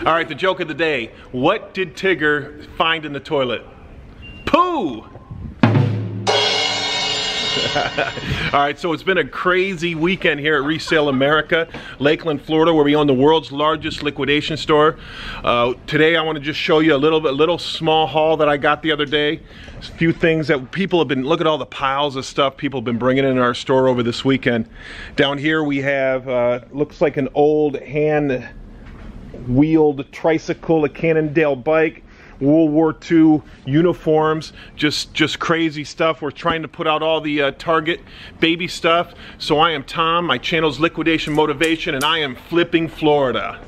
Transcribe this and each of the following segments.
All right, the joke of the day. What did Tigger find in the toilet? Pooh! All right, so it's been a crazy weekend here at Resale America, Lakeland, Florida, where we own the world's largest liquidation store. Uh, today, I want to just show you a little bit, little small haul that I got the other day. A few things that people have been. Look at all the piles of stuff people have been bringing in our store over this weekend. Down here, we have uh, looks like an old hand wheeled tricycle, a Cannondale bike. World War II uniforms, just just crazy stuff. We're trying to put out all the uh, Target baby stuff. So I am Tom, my channel's Liquidation Motivation, and I am flipping Florida.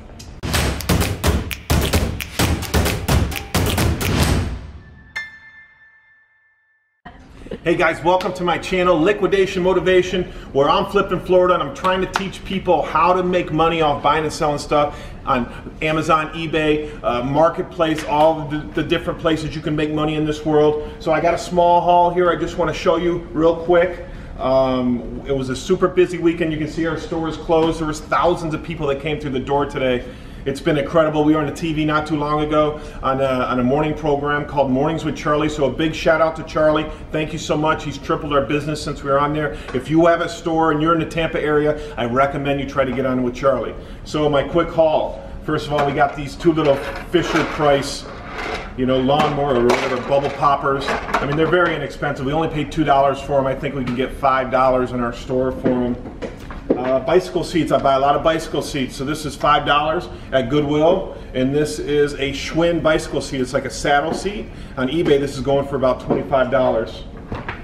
Hey guys, welcome to my channel, Liquidation Motivation, where I'm flipping Florida and I'm trying to teach people how to make money off buying and selling stuff on Amazon, eBay, uh, Marketplace, all the, the different places you can make money in this world. So I got a small haul here I just want to show you real quick. Um, it was a super busy weekend. You can see our store is closed. There was thousands of people that came through the door today. It's been incredible. We were on the TV not too long ago on a, on a morning program called Mornings with Charlie. So a big shout out to Charlie. Thank you so much. He's tripled our business since we were on there. If you have a store and you're in the Tampa area, I recommend you try to get on with Charlie. So my quick haul. First of all, we got these two little Fisher Price you know, lawnmower or whatever, bubble poppers. I mean, they're very inexpensive. We only paid $2 for them. I think we can get $5 in our store for them. Uh, bicycle seats, I buy a lot of bicycle seats. So this is $5 at Goodwill. And this is a Schwinn bicycle seat. It's like a saddle seat. On eBay, this is going for about $25.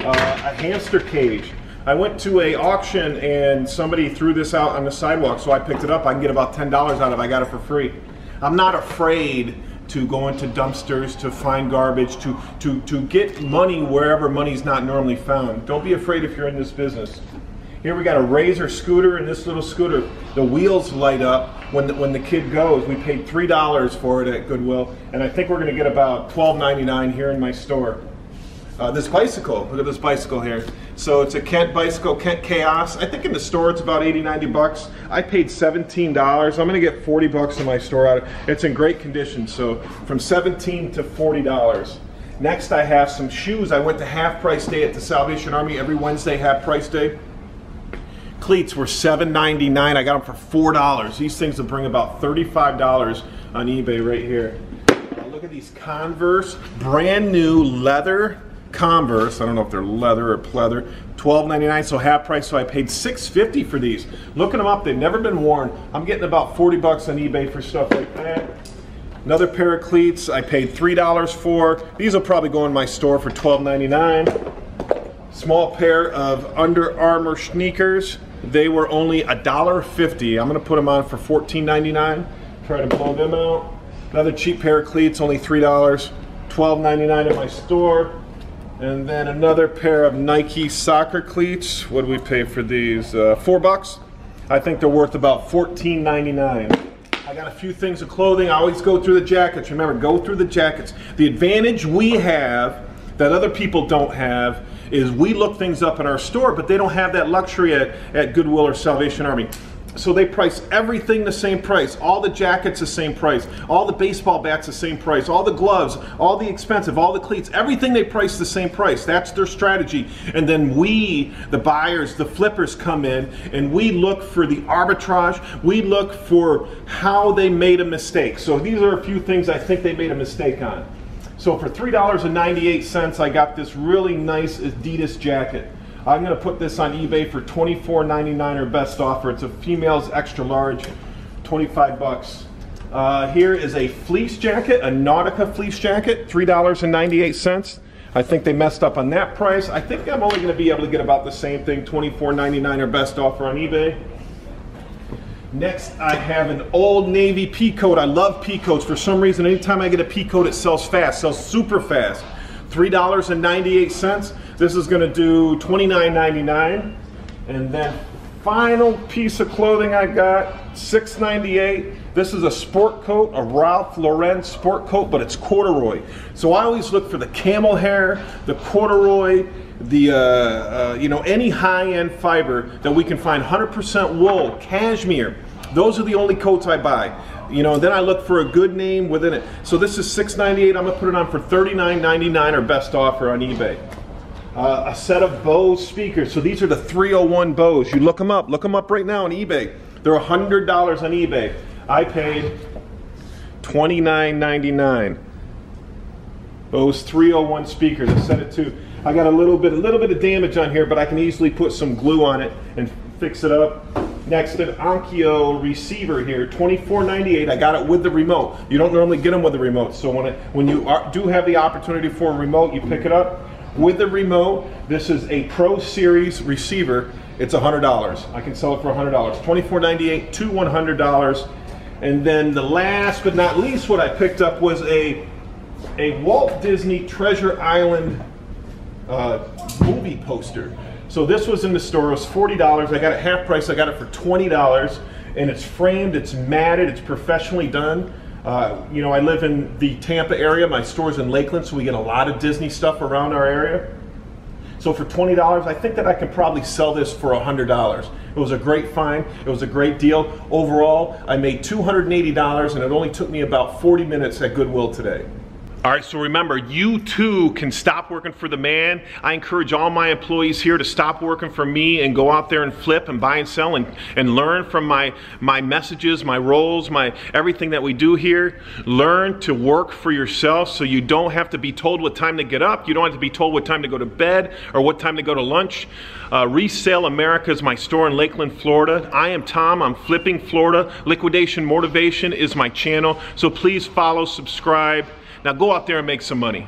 Uh, a hamster cage. I went to a auction and somebody threw this out on the sidewalk, so I picked it up. I can get about $10 out of it. I got it for free. I'm not afraid to go into dumpsters, to find garbage, to, to, to get money wherever money's not normally found. Don't be afraid if you're in this business. Here we got a Razor scooter and this little scooter, the wheels light up when the, when the kid goes. We paid $3 for it at Goodwill and I think we're gonna get about $12.99 here in my store. Uh, this bicycle, look at this bicycle here. So it's a Kent bicycle, Kent Chaos. I think in the store it's about 80, 90 bucks. I paid $17. I'm gonna get 40 bucks in my store out. Of it. It's in great condition, so from 17 to $40. Next I have some shoes. I went to half price day at the Salvation Army every Wednesday, half price day. Cleats were $7.99. I got them for $4. These things will bring about $35 on eBay right here. Now look at these Converse, brand new leather Converse. I don't know if they're leather or pleather. $12.99, so half price. So I paid $6.50 for these. Looking them up, they've never been worn. I'm getting about 40 bucks on eBay for stuff like that. Another pair of cleats I paid $3 for. These will probably go in my store for $12.99. Small pair of Under Armour sneakers. They were only $1.50. I'm gonna put them on for $14.99. Try to blow them out. Another cheap pair of cleats, only $3. $12.99 in my store. And then another pair of Nike soccer cleats. What do we pay for these? Uh, four bucks. I think they're worth about $14.99. I got a few things of clothing. I always go through the jackets. Remember, go through the jackets. The advantage we have that other people don't have is we look things up in our store, but they don't have that luxury at, at Goodwill or Salvation Army. So they price everything the same price. All the jackets the same price. All the baseball bats the same price. All the gloves, all the expensive, all the cleats, everything they price the same price. That's their strategy. And then we, the buyers, the flippers come in and we look for the arbitrage. We look for how they made a mistake. So these are a few things I think they made a mistake on. So for $3.98, I got this really nice Adidas jacket. I'm gonna put this on eBay for $24.99 or best offer. It's a female's extra large, 25 bucks. Uh, here is a fleece jacket, a Nautica fleece jacket, $3.98. I think they messed up on that price. I think I'm only gonna be able to get about the same thing, $24.99 or best offer on eBay. Next, I have an Old Navy pea coat. I love pea coats. For some reason, anytime I get a pea coat, it sells fast, sells super fast. $3.98. This is gonna do $29.99. And then final piece of clothing I got, $6.98. This is a sport coat, a Ralph Lauren sport coat, but it's corduroy. So I always look for the camel hair, the corduroy, the uh, uh, you know any high-end fiber that we can find 100% wool cashmere those are the only coats I buy You know, then I look for a good name within it. So this is $6.98. I'm gonna put it on for $39.99 or best offer on eBay. Uh, a set of Bose speakers. So these are the 301 Bose. You look them up. Look them up right now on eBay. They're $100 on eBay. I paid $29.99. Bose 301 speakers. I set it to. I got a little bit, a little bit of damage on here, but I can easily put some glue on it and fix it up. Next, an Onkyo receiver here, $24.98. I got it with the remote. You don't normally get them with the remote, so when it, when you are, do have the opportunity for a remote, you pick it up with the remote. This is a Pro Series receiver. It's $100. I can sell it for $100. $24.98 to $100. And then the last but not least, what I picked up was a a Walt Disney Treasure Island uh, movie poster. So this was in the store, it was $40. I got it half price, I got it for $20. And it's framed, it's matted, it's professionally done. Uh, you know, I live in the Tampa area, my store's in Lakeland, so we get a lot of Disney stuff around our area. So for $20, I think that I can probably sell this for $100. It was a great find. It was a great deal. Overall, I made $280 and it only took me about 40 minutes at Goodwill today. All right, so remember, you too can stop working for the man. I encourage all my employees here to stop working for me and go out there and flip and buy and sell and, and learn from my, my messages, my roles, my everything that we do here. Learn to work for yourself so you don't have to be told what time to get up. You don't have to be told what time to go to bed or what time to go to lunch. Uh, Resale America is my store in Lakeland, Florida. I am Tom. I'm flipping Florida. Liquidation Motivation is my channel. So please follow, subscribe, now go out there and make some money.